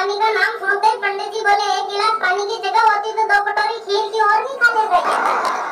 पानी का नाम सुनते पंडित जी बोले, एक गिलास पानी की जगह होती तो दो कटोरी खीर की और भी खाते थे।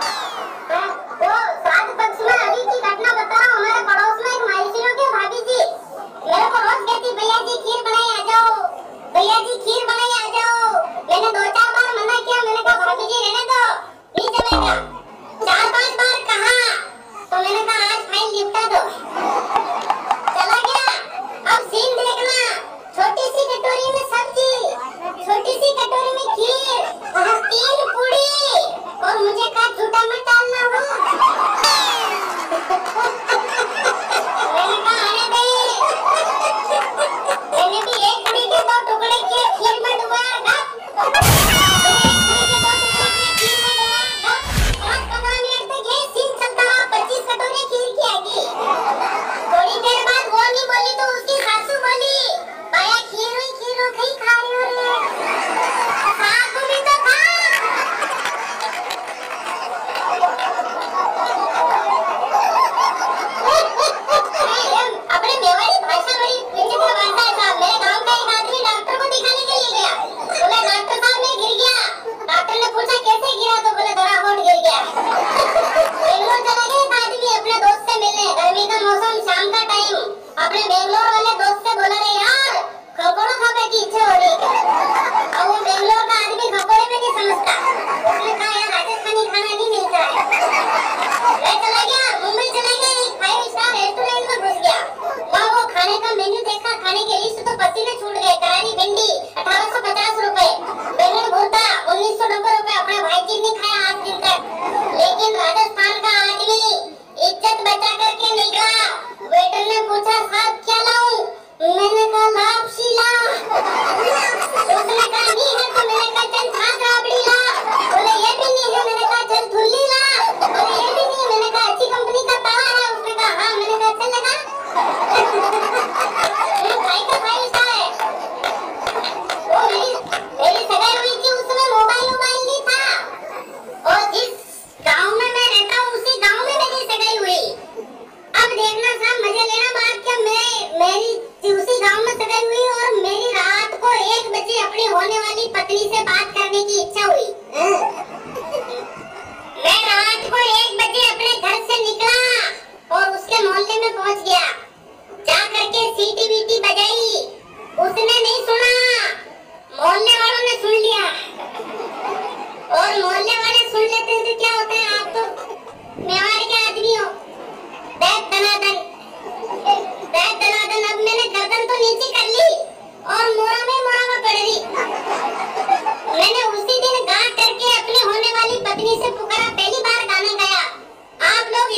गलती ने छूट गई पत्नी से बात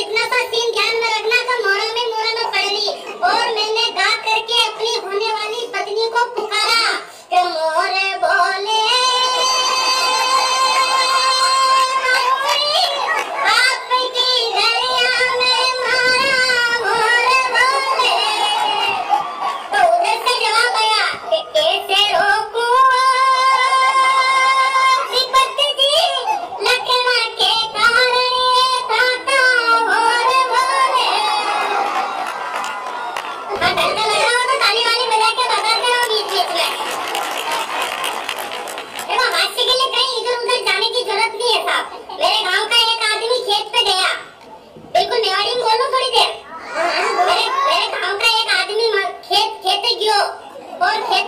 जितना सा सीन ध्यान में रखना था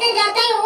Tiga.